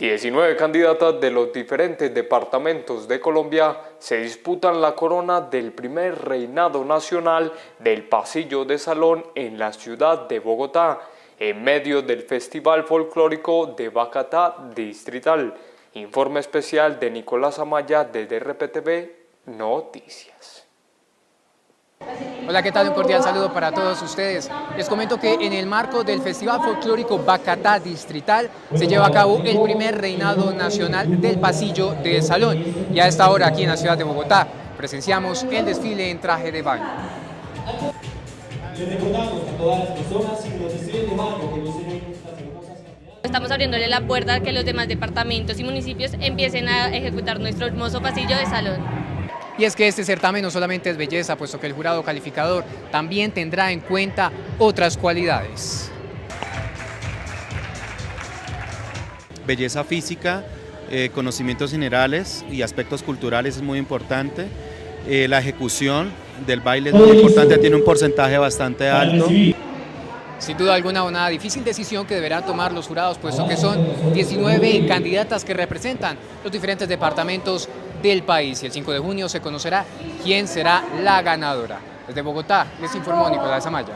19 candidatas de los diferentes departamentos de Colombia se disputan la corona del primer reinado nacional del pasillo de salón en la ciudad de Bogotá, en medio del Festival Folclórico de Bacatá Distrital. Informe especial de Nicolás Amaya desde RPTV Noticias. Hola, ¿qué tal? Un cordial saludo para todos ustedes. Les comento que en el marco del Festival Folclórico Bacatá Distrital se lleva a cabo el primer reinado nacional del pasillo del salón. Y a esta hora aquí en la ciudad de Bogotá presenciamos el desfile en traje de baño. Estamos abriéndole la puerta a que los demás departamentos y municipios empiecen a ejecutar nuestro hermoso pasillo de salón. Y es que este certamen no solamente es belleza, puesto que el jurado calificador también tendrá en cuenta otras cualidades. Belleza física, eh, conocimientos generales y aspectos culturales es muy importante. Eh, la ejecución del baile es muy importante, tiene un porcentaje bastante alto. Sin duda alguna una difícil decisión que deberán tomar los jurados, puesto que son 19 candidatas que representan los diferentes departamentos del país. Y el 5 de junio se conocerá quién será la ganadora. Desde Bogotá les informó Nicolás Amaya.